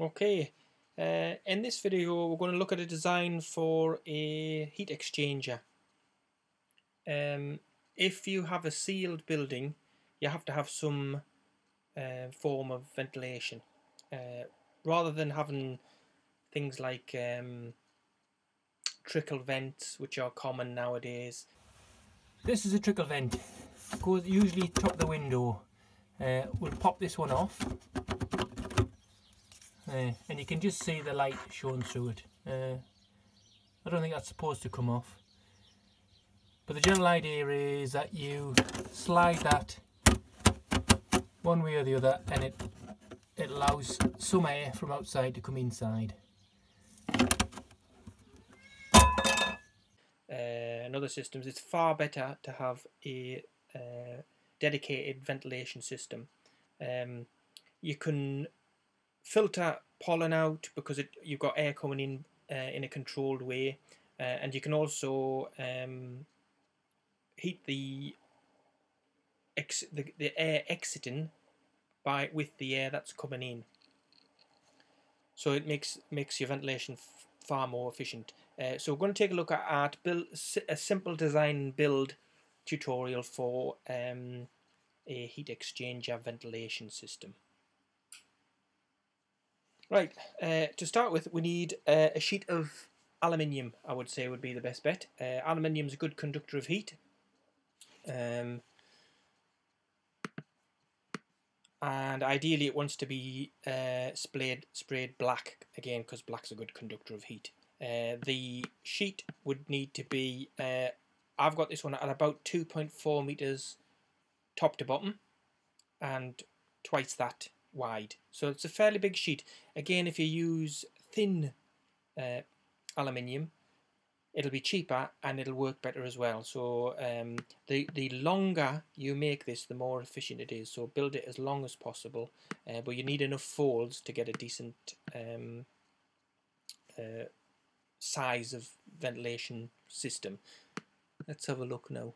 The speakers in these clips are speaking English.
Okay, uh, in this video we're going to look at a design for a heat exchanger. Um, if you have a sealed building you have to have some uh, form of ventilation. Uh, rather than having things like um, trickle vents which are common nowadays. This is a trickle vent. Usually top the window. Uh, we'll pop this one off uh, and you can just see the light showing through it. Uh, I don't think that's supposed to come off. But the general idea is that you slide that one way or the other and it, it allows some air from outside to come inside. Uh, in other systems it's far better to have a dedicated ventilation system. Um, you can filter pollen out because it, you've got air coming in uh, in a controlled way. Uh, and you can also um, heat the, ex the, the air exiting by with the air that's coming in. So it makes makes your ventilation far more efficient. Uh, so we're going to take a look at, at build a simple design build tutorial for um, a heat exchanger ventilation system Right, uh, to start with, we need uh, a sheet of aluminium, I would say would be the best bet. Uh, aluminium is a good conductor of heat. Um, and ideally it wants to be uh, sprayed, sprayed black again because black's a good conductor of heat. Uh, the sheet would need to be, uh, I've got this one at about 2.4 meters top to bottom and twice that wide. So it's a fairly big sheet. Again, if you use thin uh, aluminium, it'll be cheaper and it'll work better as well. So um, the, the longer you make this, the more efficient it is. So build it as long as possible, uh, but you need enough folds to get a decent um, uh, size of ventilation system. Let's have a look now.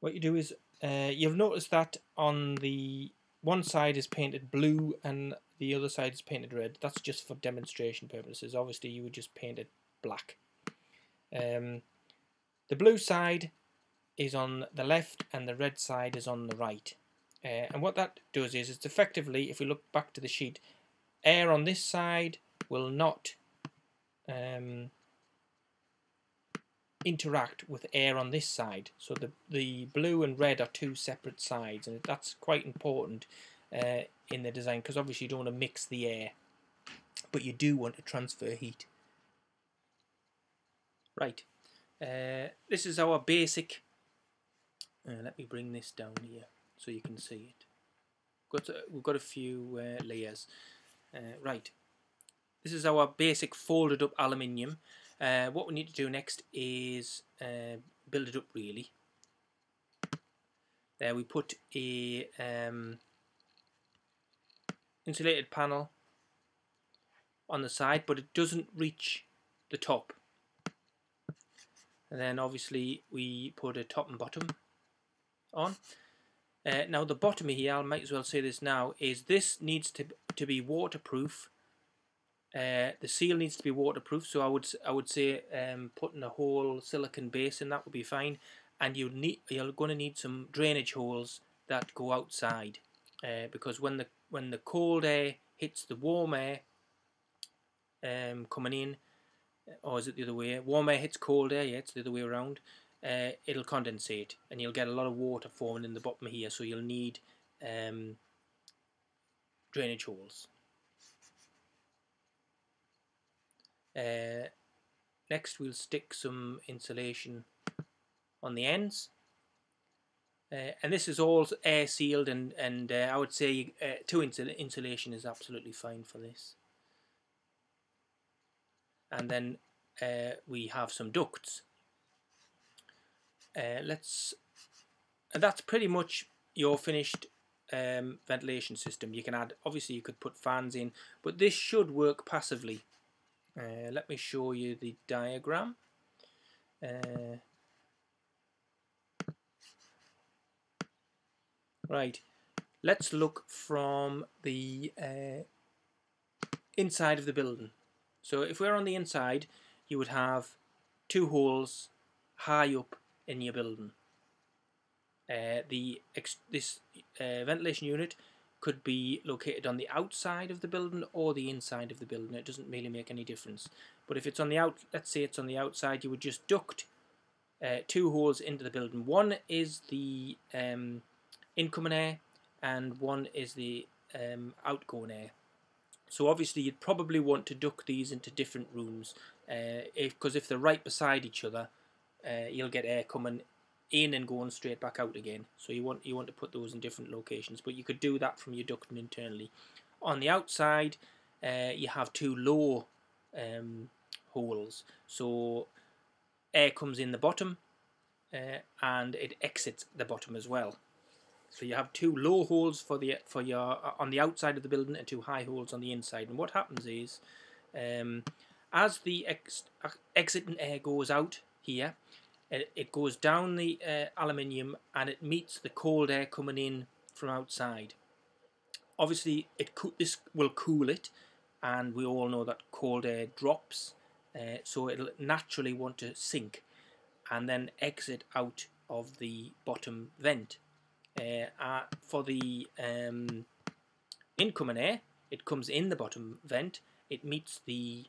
What you do is uh, you'll notice that on the one side is painted blue and the other side is painted red. That's just for demonstration purposes. Obviously, you would just paint it black. Um, the blue side is on the left and the red side is on the right. Uh, and what that does is it's effectively, if we look back to the sheet, air on this side will not um, interact with air on this side. So the, the blue and red are two separate sides and that's quite important uh, in the design because obviously you don't want to mix the air but you do want to transfer heat. Right, uh, this is our basic, uh, let me bring this down here so you can see it. Got we've got a few uh, layers. Uh, right, this is our basic folded up aluminium. Uh, what we need to do next is uh, build it up really. There we put a um, insulated panel on the side but it doesn't reach the top. And then obviously we put a top and bottom on. Uh, now the bottom here, I might as well say this now, is this needs to, to be waterproof uh, the seal needs to be waterproof, so I would I would say um, putting a whole silicon base in that would be fine. And you need you're going to need some drainage holes that go outside, uh, because when the when the cold air hits the warm air um, coming in, or is it the other way? Warm air hits cold air. Yeah, it's the other way around. Uh, it'll condensate, and you'll get a lot of water forming in the bottom here. So you'll need um, drainage holes. Uh, next we'll stick some insulation on the ends. Uh, and this is all air sealed and, and uh, I would say uh, two insul insulation is absolutely fine for this. And then uh, we have some ducts. Let's, and that's pretty much your finished um, ventilation system. You can add, obviously you could put fans in, but this should work passively. Uh, let me show you the diagram. Uh, right, let's look from the uh, inside of the building. So if we're on the inside, you would have two holes high up in your building. Uh, the this uh, ventilation unit could be located on the outside of the building or the inside of the building. It doesn't really make any difference. But if it's on the out, let's say it's on the outside, you would just duct uh, two holes into the building. One is the um, incoming air and one is the um, outgoing air. So obviously you'd probably want to duct these into different rooms because uh, if, if they're right beside each other, uh, you'll get air coming in and going straight back out again. So you want you want to put those in different locations, but you could do that from your ducting internally. On the outside, uh, you have two low um, holes. So air comes in the bottom uh, and it exits the bottom as well. So you have two low holes for the for your uh, on the outside of the building and two high holes on the inside. And what happens is, um, as the ex uh, exiting air goes out here, it, it goes down the uh, aluminium and it meets the cold air coming in from outside. Obviously, it this will cool it, and we all know that cold air drops, uh, so it'll naturally want to sink and then exit out of the bottom vent. Uh, uh, for the um, incoming air, it comes in the bottom vent, it meets the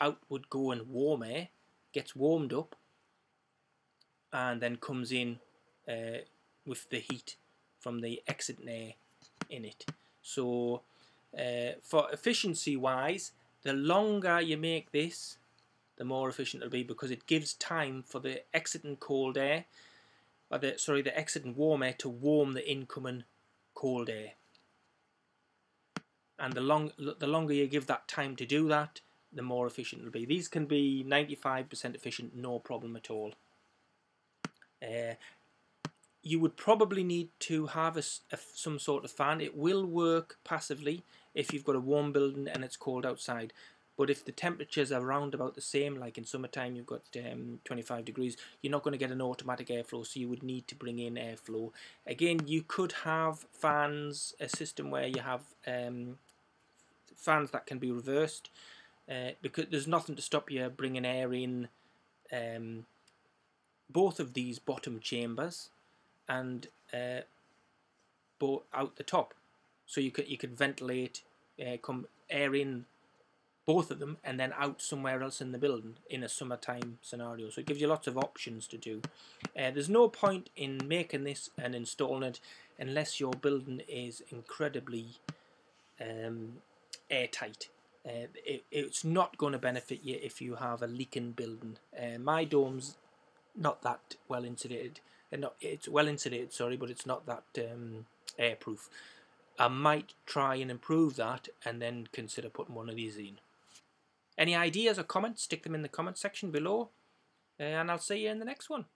outward going warm air, gets warmed up, and then comes in uh, with the heat from the exit air in it. So uh, for efficiency wise, the longer you make this, the more efficient it'll be because it gives time for the exiting cold air, or the sorry, the exiting warm air to warm the incoming cold air. And the long the longer you give that time to do that, the more efficient it'll be. These can be 95% efficient, no problem at all. Uh, you would probably need to have a, a, some sort of fan. It will work passively if you've got a warm building and it's cold outside. But if the temperatures are around about the same, like in summertime you've got um, 25 degrees, you're not going to get an automatic airflow, so you would need to bring in airflow. Again, you could have fans, a system where you have um, fans that can be reversed, uh, because there's nothing to stop you bringing air in um, both of these bottom chambers and uh, out the top. So you could you could ventilate, uh, come air in both of them and then out somewhere else in the building in a summertime scenario. So it gives you lots of options to do. Uh, there's no point in making this and installing it unless your building is incredibly um, airtight. Uh, it, it's not going to benefit you if you have a leaking building. Uh, my dome's not that well insulated. And not it's well insulated, sorry, but it's not that um, airproof. I might try and improve that and then consider putting one of these in. Any ideas or comments, stick them in the comment section below. Uh, and I'll see you in the next one.